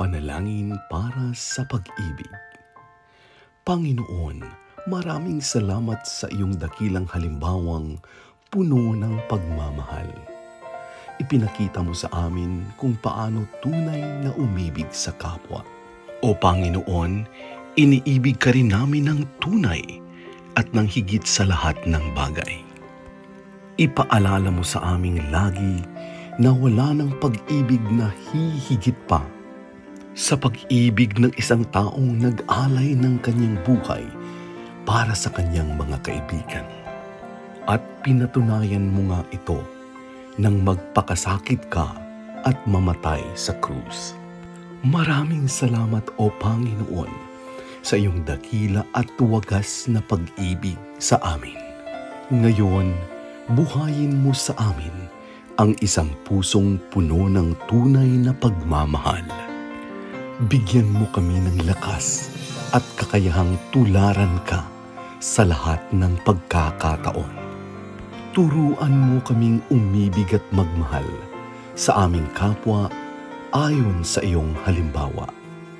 Panalangin para sa pag-ibig. Panginoon, maraming salamat sa iyong dakilang halimbawang puno ng pagmamahal. Ipinakita mo sa amin kung paano tunay na umibig sa kapwa. O Panginoon, iniibig ka rin namin ng tunay at ng higit sa lahat ng bagay. Ipaalala mo sa aming lagi na wala ng pag-ibig na hihigit pa sa pag-ibig ng isang taong nag-alay ng kanyang buhay para sa kanyang mga kaibigan. At pinatunayan mo nga ito nang magpakasakit ka at mamatay sa krus. Maraming salamat o Panginoon sa iyong dakila at wagas na pag-ibig sa amin. Ngayon, buhayin mo sa amin ang isang pusong puno ng tunay na pagmamahal bigyan mo kami ng lakas at kakayahang tularan ka sa lahat ng pagkakataon. Turuan mo kaming umibig at magmahal sa aming kapwa ayon sa iyong halimbawa.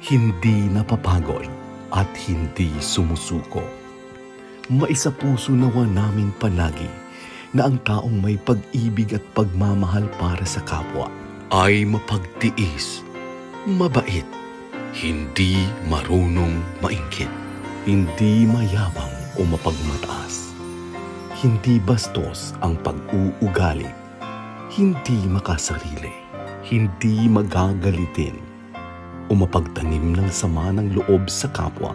Hindi napapagod at hindi sumusuko. Maisa puso nawa namin palagi na ang taong may pag-ibig at pagmamahal para sa kapwa ay mapagtiis, mabait, hindi marunong maingkit, hindi mayabang o mapagmataas, hindi bastos ang pag-uugali, hindi makasarili, hindi magagalitin o mapagtanim ng sama ng loob sa kapwa,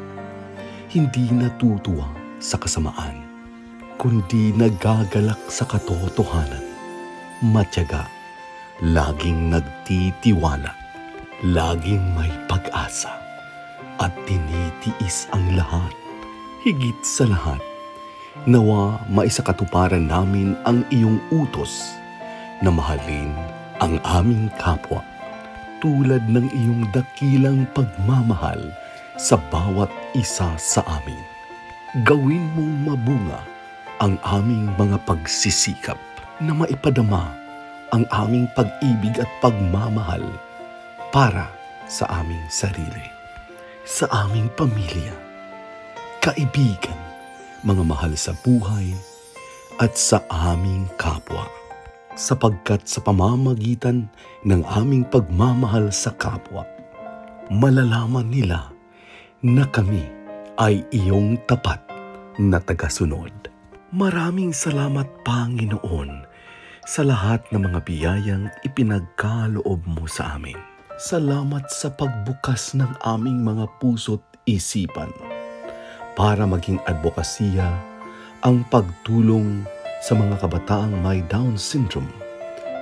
hindi natutuwa sa kasamaan, kundi nagagalak sa katotohanan, matyaga, laging nagtitiwala laging may pag-asa at tinitiis ang lahat. Higit sa lahat, nawa maisakatuparan namin ang iyong utos na mahalin ang aming kapwa tulad ng iyong dakilang pagmamahal sa bawat isa sa amin. Gawin mong mabunga ang aming mga pagsisikap na maipadama ang aming pag-ibig at pagmamahal para sa aming sarili, sa aming pamilya, kaibigan, mga mahal sa buhay, at sa aming kapwa. Sapagkat sa pamamagitan ng aming pagmamahal sa kapwa, malalaman nila na kami ay iyong tapat na tagasunod. Maraming salamat, Panginoon, sa lahat ng mga biyayang ipinagkaloob mo sa amin. Salamat sa pagbukas ng aming mga puso't isipan para maging advokasya ang pagtulong sa mga kabataang may Down syndrome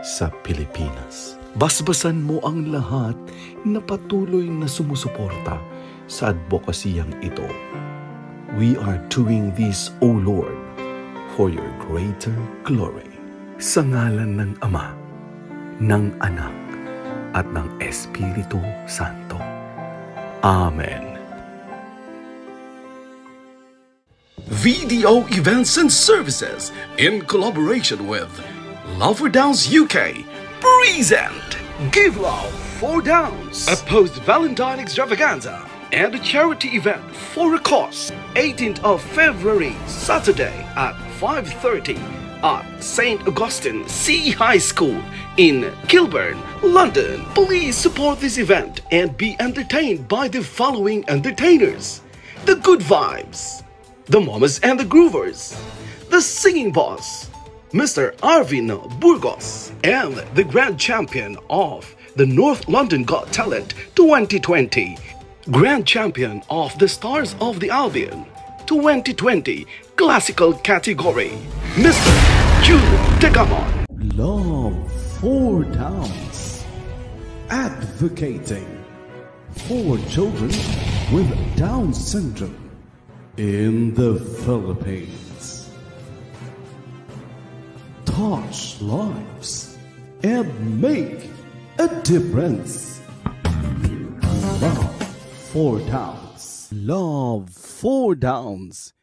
sa Pilipinas. Basbasan mo ang lahat na patuloy na sumusuporta sa advokasiyang ito. We are doing this, O Lord, for your greater glory. Sa ngalan ng Ama, ng Anak, at ng Espiritu Santo. Amen. VDO Events and Services in collaboration with Love for Downs UK present Give Love for Downs, a post-Valentine extravaganza and a charity event for a cause 18th of February, Saturday at 5.30 at St. Augustine C High School in Kilburn, London. Please support this event and be entertained by the following entertainers. The Good Vibes, The Mamas and the Groovers, The Singing Boss, Mr. Arvin Burgos, and the Grand Champion of the North London Got Talent 2020, Grand Champion of the Stars of the Albion 2020 Classical Category, Mr. Jude Tegamon. Love Four Downs, advocating for children with Down syndrome in the Philippines. Touch lives and make a difference. Love Four Downs. Love Four Downs.